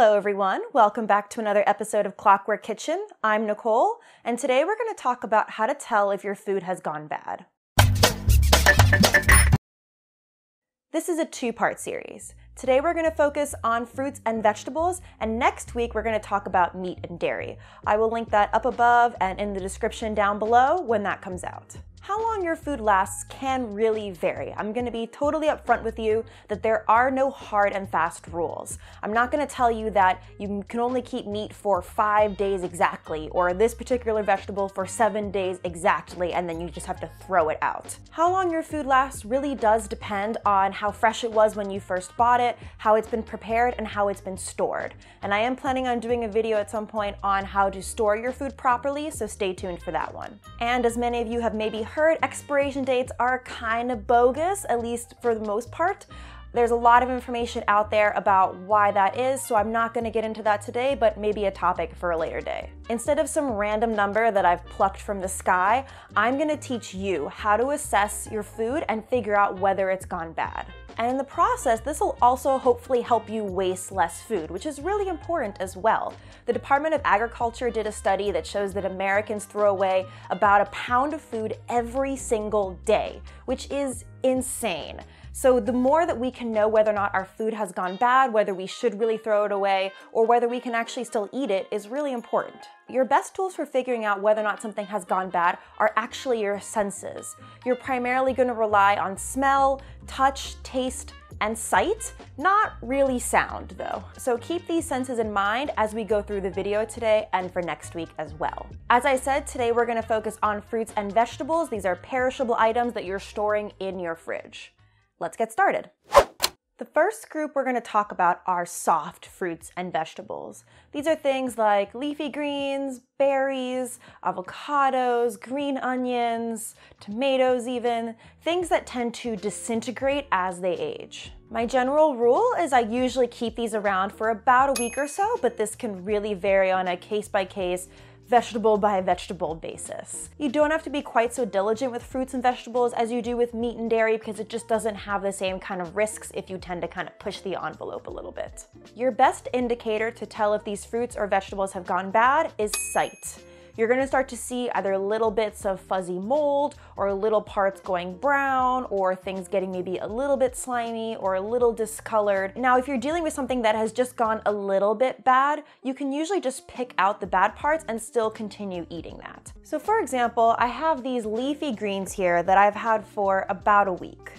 Hello, everyone. Welcome back to another episode of Clockwork Kitchen. I'm Nicole, and today we're going to talk about how to tell if your food has gone bad. This is a two part series. Today we're going to focus on fruits and vegetables, and next week we're going to talk about meat and dairy. I will link that up above and in the description down below when that comes out. How long your food lasts can really vary. I'm gonna be totally upfront with you that there are no hard and fast rules. I'm not gonna tell you that you can only keep meat for five days exactly, or this particular vegetable for seven days exactly, and then you just have to throw it out. How long your food lasts really does depend on how fresh it was when you first bought it, how it's been prepared, and how it's been stored. And I am planning on doing a video at some point on how to store your food properly, so stay tuned for that one. And as many of you have maybe heard, expiration dates are kind of bogus, at least for the most part. There's a lot of information out there about why that is, so I'm not going to get into that today, but maybe a topic for a later day. Instead of some random number that I've plucked from the sky, I'm going to teach you how to assess your food and figure out whether it's gone bad. And in the process, this will also hopefully help you waste less food, which is really important as well. The Department of Agriculture did a study that shows that Americans throw away about a pound of food every single day, which is insane. So the more that we can know whether or not our food has gone bad, whether we should really throw it away, or whether we can actually still eat it is really important. Your best tools for figuring out whether or not something has gone bad are actually your senses. You're primarily going to rely on smell, touch, taste, and sight, not really sound though. So keep these senses in mind as we go through the video today and for next week as well. As I said, today we're gonna focus on fruits and vegetables. These are perishable items that you're storing in your fridge. Let's get started. The first group we're going to talk about are soft fruits and vegetables. These are things like leafy greens, berries, avocados, green onions, tomatoes, even, things that tend to disintegrate as they age. My general rule is I usually keep these around for about a week or so, but this can really vary on a case by case vegetable by vegetable basis. You don't have to be quite so diligent with fruits and vegetables as you do with meat and dairy because it just doesn't have the same kind of risks if you tend to kind of push the envelope a little bit. Your best indicator to tell if these fruits or vegetables have gone bad is sight you're gonna start to see either little bits of fuzzy mold or little parts going brown or things getting maybe a little bit slimy or a little discolored. Now, if you're dealing with something that has just gone a little bit bad, you can usually just pick out the bad parts and still continue eating that. So for example, I have these leafy greens here that I've had for about a week.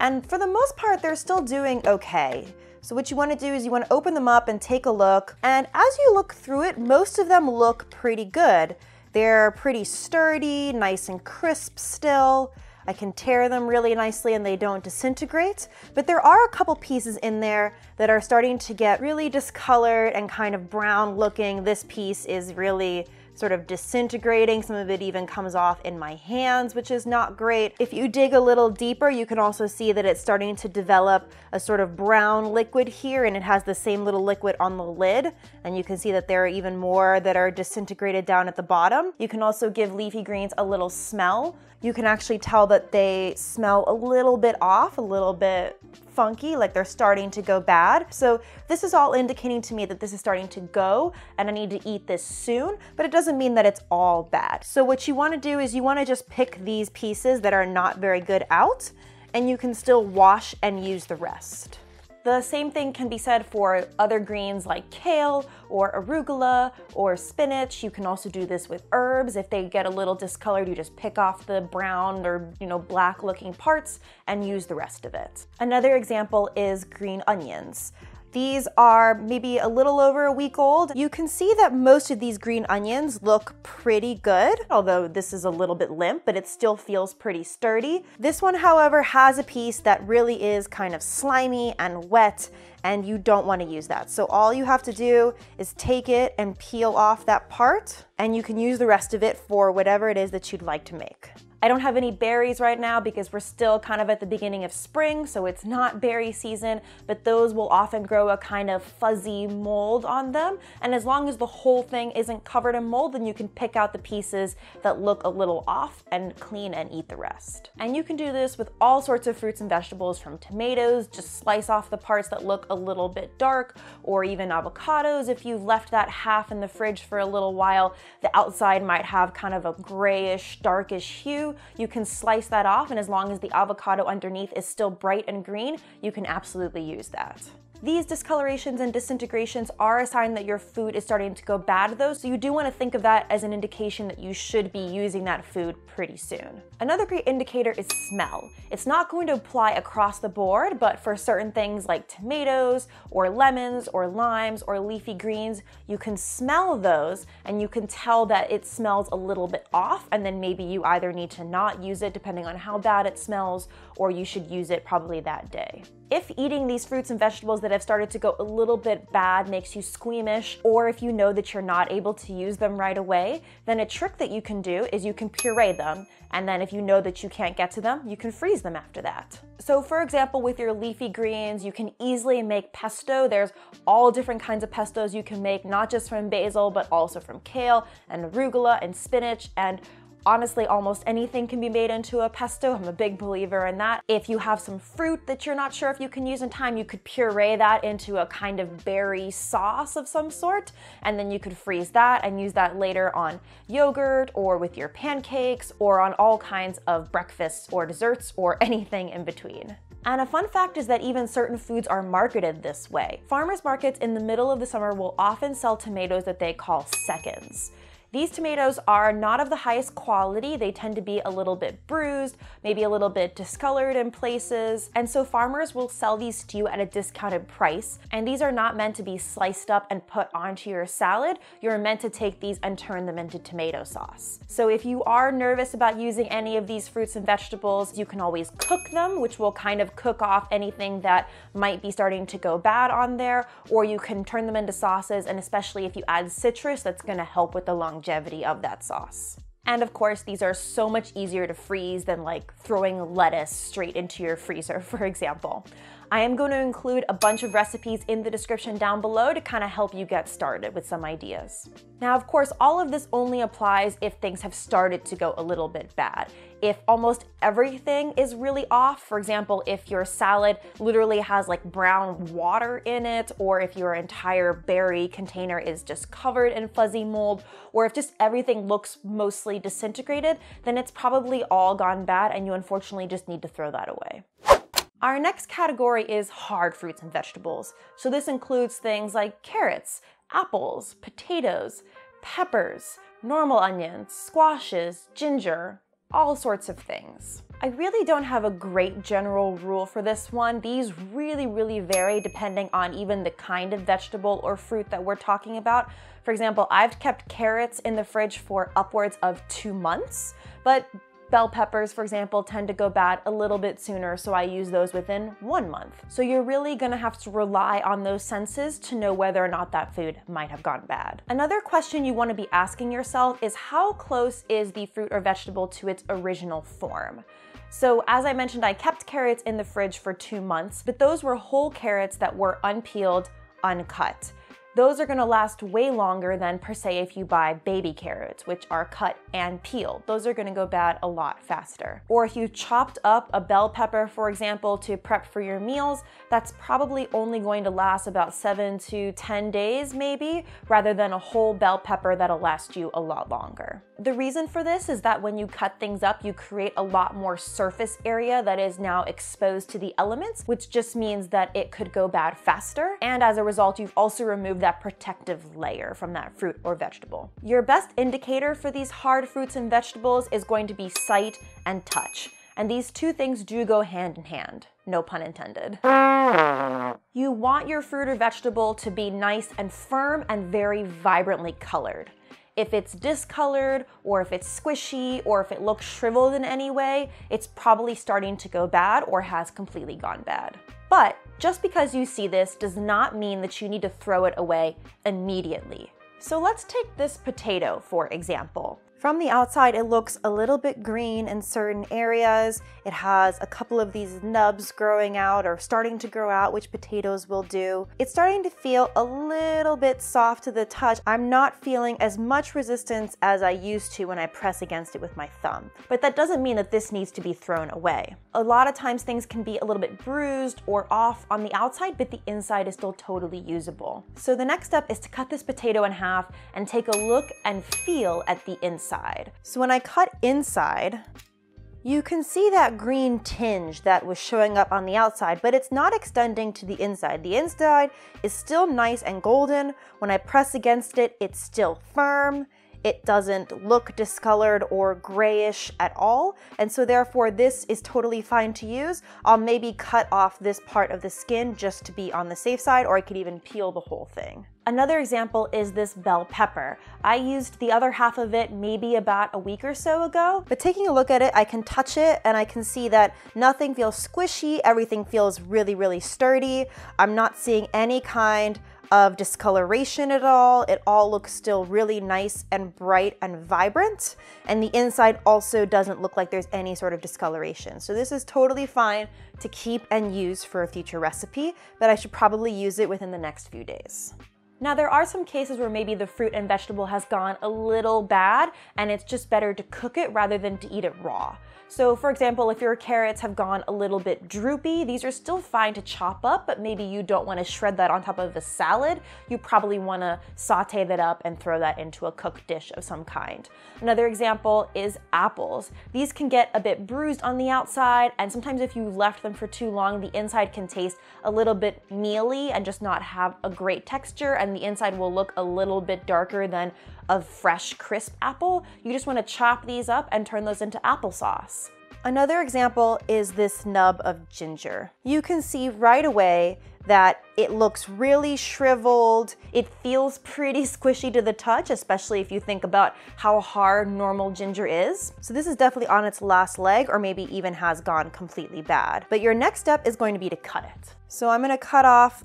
And for the most part, they're still doing okay. So what you wanna do is you wanna open them up and take a look. And as you look through it, most of them look pretty good. They're pretty sturdy, nice and crisp still. I can tear them really nicely and they don't disintegrate. But there are a couple pieces in there that are starting to get really discolored and kind of brown looking. This piece is really sort of disintegrating. Some of it even comes off in my hands, which is not great. If you dig a little deeper, you can also see that it's starting to develop a sort of brown liquid here and it has the same little liquid on the lid. And you can see that there are even more that are disintegrated down at the bottom. You can also give leafy greens a little smell. You can actually tell that they smell a little bit off, a little bit funky, like they're starting to go bad. So this is all indicating to me that this is starting to go and I need to eat this soon, but it doesn't mean that it's all bad. So what you wanna do is you wanna just pick these pieces that are not very good out and you can still wash and use the rest. The same thing can be said for other greens like kale or arugula or spinach. You can also do this with herbs. If they get a little discolored, you just pick off the brown or you know black looking parts and use the rest of it. Another example is green onions. These are maybe a little over a week old. You can see that most of these green onions look pretty good, although this is a little bit limp, but it still feels pretty sturdy. This one, however, has a piece that really is kind of slimy and wet, and you don't wanna use that. So all you have to do is take it and peel off that part, and you can use the rest of it for whatever it is that you'd like to make. I don't have any berries right now because we're still kind of at the beginning of spring, so it's not berry season, but those will often grow a kind of fuzzy mold on them. And as long as the whole thing isn't covered in mold, then you can pick out the pieces that look a little off and clean and eat the rest. And you can do this with all sorts of fruits and vegetables from tomatoes, just slice off the parts that look a little bit dark, or even avocados. If you've left that half in the fridge for a little while, the outside might have kind of a grayish, darkish hue. You can slice that off, and as long as the avocado underneath is still bright and green, you can absolutely use that. These discolorations and disintegrations are a sign that your food is starting to go bad though, so you do want to think of that as an indication that you should be using that food pretty soon. Another great indicator is smell. It's not going to apply across the board, but for certain things like tomatoes or lemons or limes or leafy greens, you can smell those and you can tell that it smells a little bit off and then maybe you either need to not use it depending on how bad it smells or you should use it probably that day. If eating these fruits and vegetables that have started to go a little bit bad makes you squeamish, or if you know that you're not able to use them right away, then a trick that you can do is you can puree them, and then if you know that you can't get to them, you can freeze them after that. So for example, with your leafy greens, you can easily make pesto. There's all different kinds of pestos you can make, not just from basil, but also from kale and arugula and spinach and Honestly, almost anything can be made into a pesto. I'm a big believer in that. If you have some fruit that you're not sure if you can use in time, you could puree that into a kind of berry sauce of some sort, and then you could freeze that and use that later on yogurt or with your pancakes or on all kinds of breakfasts or desserts or anything in between. And a fun fact is that even certain foods are marketed this way. Farmers markets in the middle of the summer will often sell tomatoes that they call seconds. These tomatoes are not of the highest quality. They tend to be a little bit bruised, maybe a little bit discolored in places. And so farmers will sell these to you at a discounted price. And these are not meant to be sliced up and put onto your salad. You're meant to take these and turn them into tomato sauce. So if you are nervous about using any of these fruits and vegetables, you can always cook them, which will kind of cook off anything that might be starting to go bad on there, or you can turn them into sauces. And especially if you add citrus, that's gonna help with the long longevity of that sauce. And of course, these are so much easier to freeze than like throwing lettuce straight into your freezer, for example. I am going to include a bunch of recipes in the description down below to kind of help you get started with some ideas. Now, of course, all of this only applies if things have started to go a little bit bad. If almost everything is really off, for example, if your salad literally has like brown water in it, or if your entire berry container is just covered in fuzzy mold, or if just everything looks mostly disintegrated, then it's probably all gone bad and you unfortunately just need to throw that away. Our next category is hard fruits and vegetables. So this includes things like carrots, apples, potatoes, peppers, normal onions, squashes, ginger, all sorts of things. I really don't have a great general rule for this one. These really, really vary depending on even the kind of vegetable or fruit that we're talking about. For example, I've kept carrots in the fridge for upwards of two months, but Bell peppers, for example, tend to go bad a little bit sooner, so I use those within one month. So you're really gonna have to rely on those senses to know whether or not that food might have gone bad. Another question you wanna be asking yourself is how close is the fruit or vegetable to its original form? So as I mentioned, I kept carrots in the fridge for two months, but those were whole carrots that were unpeeled, uncut those are gonna last way longer than per se if you buy baby carrots, which are cut and peeled. Those are gonna go bad a lot faster. Or if you chopped up a bell pepper, for example, to prep for your meals, that's probably only going to last about seven to 10 days maybe, rather than a whole bell pepper that'll last you a lot longer. The reason for this is that when you cut things up, you create a lot more surface area that is now exposed to the elements, which just means that it could go bad faster. And as a result, you've also removed that protective layer from that fruit or vegetable. Your best indicator for these hard fruits and vegetables is going to be sight and touch. And these two things do go hand in hand. No pun intended. You want your fruit or vegetable to be nice and firm and very vibrantly colored. If it's discolored, or if it's squishy, or if it looks shriveled in any way, it's probably starting to go bad or has completely gone bad. But just because you see this does not mean that you need to throw it away immediately. So let's take this potato for example. From the outside, it looks a little bit green in certain areas. It has a couple of these nubs growing out or starting to grow out, which potatoes will do. It's starting to feel a little bit soft to the touch. I'm not feeling as much resistance as I used to when I press against it with my thumb. But that doesn't mean that this needs to be thrown away. A lot of times things can be a little bit bruised or off on the outside, but the inside is still totally usable. So the next step is to cut this potato in half and take a look and feel at the inside So when I cut inside, you can see that green tinge that was showing up on the outside, but it's not extending to the inside. The inside is still nice and golden. When I press against it, it's still firm. It doesn't look discolored or grayish at all. And so therefore this is totally fine to use. I'll maybe cut off this part of the skin just to be on the safe side, or I could even peel the whole thing. Another example is this bell pepper. I used the other half of it maybe about a week or so ago, but taking a look at it, I can touch it and I can see that nothing feels squishy, everything feels really, really sturdy. I'm not seeing any kind of discoloration at all. It all looks still really nice and bright and vibrant. And the inside also doesn't look like there's any sort of discoloration. So this is totally fine to keep and use for a future recipe, but I should probably use it within the next few days. Now there are some cases where maybe the fruit and vegetable has gone a little bad and it's just better to cook it rather than to eat it raw. So for example, if your carrots have gone a little bit droopy, these are still fine to chop up, but maybe you don't want to shred that on top of a salad. You probably want to saute that up and throw that into a cooked dish of some kind. Another example is apples. These can get a bit bruised on the outside, and sometimes if you left them for too long, the inside can taste a little bit mealy and just not have a great texture, and the inside will look a little bit darker than a fresh, crisp apple. You just wanna chop these up and turn those into applesauce. Another example is this nub of ginger. You can see right away that it looks really shriveled. It feels pretty squishy to the touch, especially if you think about how hard normal ginger is. So this is definitely on its last leg or maybe even has gone completely bad. But your next step is going to be to cut it. So I'm gonna cut off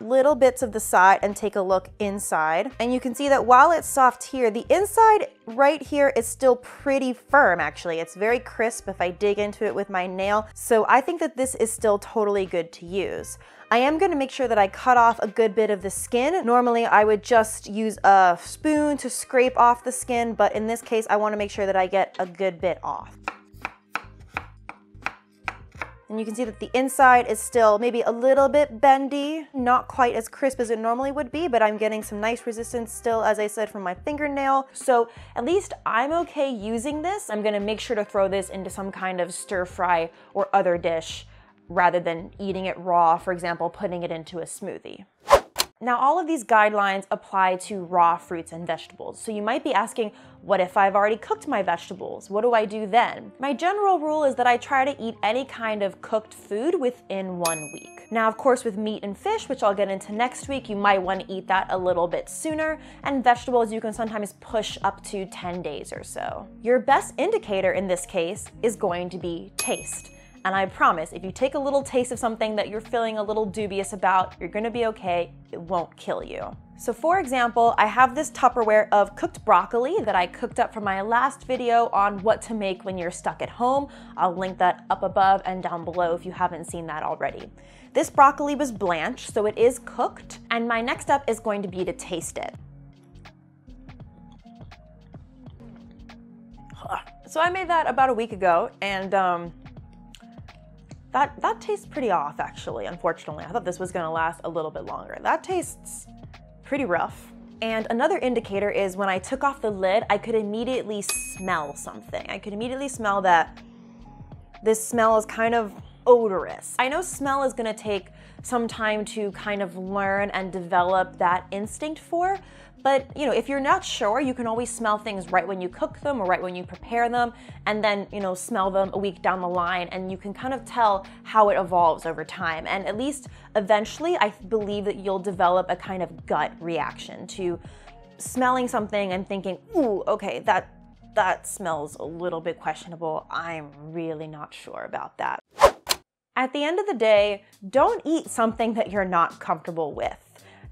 little bits of the side and take a look inside. And you can see that while it's soft here, the inside right here is still pretty firm actually. It's very crisp if I dig into it with my nail. So I think that this is still totally good to use. I am gonna make sure that I cut off a good bit of the skin. Normally I would just use a spoon to scrape off the skin, but in this case I wanna make sure that I get a good bit off. And you can see that the inside is still maybe a little bit bendy, not quite as crisp as it normally would be, but I'm getting some nice resistance still, as I said, from my fingernail. So at least I'm okay using this. I'm gonna make sure to throw this into some kind of stir fry or other dish rather than eating it raw, for example, putting it into a smoothie. Now, all of these guidelines apply to raw fruits and vegetables. So you might be asking, what if I've already cooked my vegetables? What do I do then? My general rule is that I try to eat any kind of cooked food within one week. Now, of course, with meat and fish, which I'll get into next week, you might want to eat that a little bit sooner. And vegetables, you can sometimes push up to 10 days or so. Your best indicator in this case is going to be taste. And I promise, if you take a little taste of something that you're feeling a little dubious about, you're gonna be okay. It won't kill you. So for example, I have this Tupperware of cooked broccoli that I cooked up from my last video on what to make when you're stuck at home. I'll link that up above and down below if you haven't seen that already. This broccoli was blanched, so it is cooked, and my next step is going to be to taste it. So I made that about a week ago, and um, that, that tastes pretty off, actually, unfortunately. I thought this was gonna last a little bit longer. That tastes pretty rough. And another indicator is when I took off the lid, I could immediately smell something. I could immediately smell that this smell is kind of odorous. I know smell is gonna take some time to kind of learn and develop that instinct for, but you know, if you're not sure, you can always smell things right when you cook them or right when you prepare them, and then you know, smell them a week down the line, and you can kind of tell how it evolves over time. And at least eventually, I believe that you'll develop a kind of gut reaction to smelling something and thinking, ooh, okay, that that smells a little bit questionable. I'm really not sure about that. At the end of the day, don't eat something that you're not comfortable with.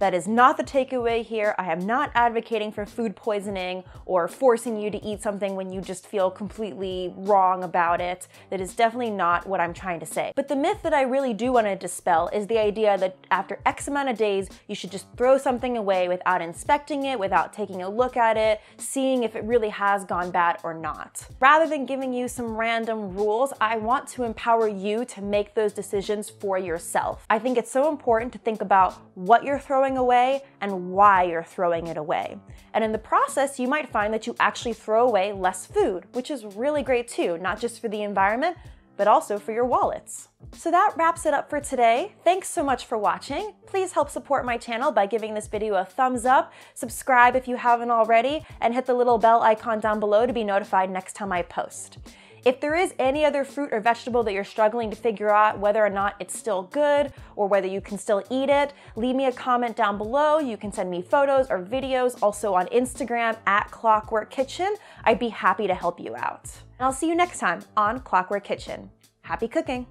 That is not the takeaway here. I am not advocating for food poisoning or forcing you to eat something when you just feel completely wrong about it. That is definitely not what I'm trying to say. But the myth that I really do want to dispel is the idea that after X amount of days, you should just throw something away without inspecting it, without taking a look at it, seeing if it really has gone bad or not. Rather than giving you some random rules, I want to empower you to make those decisions for yourself. I think it's so important to think about what you're throwing away and why you're throwing it away. And in the process, you might find that you actually throw away less food, which is really great too, not just for the environment, but also for your wallets. So that wraps it up for today. Thanks so much for watching. Please help support my channel by giving this video a thumbs up, subscribe if you haven't already, and hit the little bell icon down below to be notified next time I post. If there is any other fruit or vegetable that you're struggling to figure out whether or not it's still good or whether you can still eat it, leave me a comment down below. You can send me photos or videos also on Instagram at Clockwork Kitchen. I'd be happy to help you out. And I'll see you next time on Clockwork Kitchen. Happy cooking!